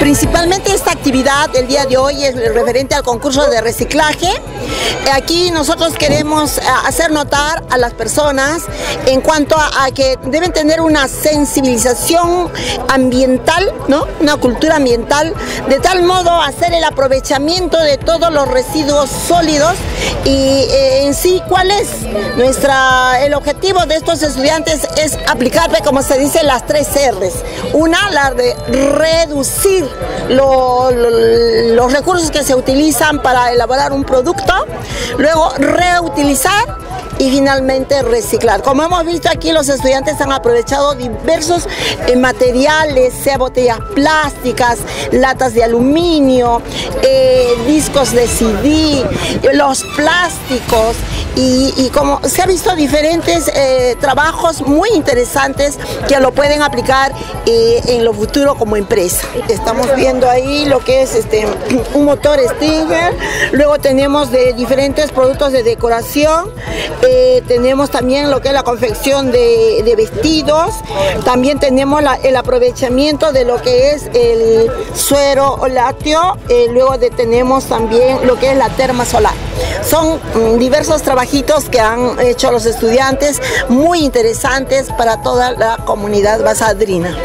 Principalmente esta actividad del día de hoy es referente al concurso de reciclaje. Aquí nosotros queremos hacer notar a las personas en cuanto a, que deben tener una sensibilización ambiental, ¿no? Una cultura ambiental, de tal modo hacer el aprovechamiento de todos los residuos sólidos y eh, en sí cuál es nuestra el objetivo de estos estudiantes es aplicarle como se dice las tres R's. Una la de reducir los recursos que se utilizan para elaborar un producto, luego reutilizar y finalmente reciclar. Como hemos visto aquí, los estudiantes han aprovechado diversos eh, materiales, sea botellas plásticas, latas de aluminio, eh, discos de CD, los plásticos y, como se ha visto diferentes eh, trabajos muy interesantes que lo pueden aplicar en lo futuro como empresa. Estamos viendo ahí lo que es este un motor Stinger, luego tenemos de diferentes productos de decoración, eh, tenemos también lo que es la confección de, vestidos, también tenemos el aprovechamiento de lo que es el suero lácteo, eh, luego tenemos también lo que es la terma solar. Son mm, diversos trabajitos que han hecho los estudiantes, muy interesantes para toda la comunidad basadrina.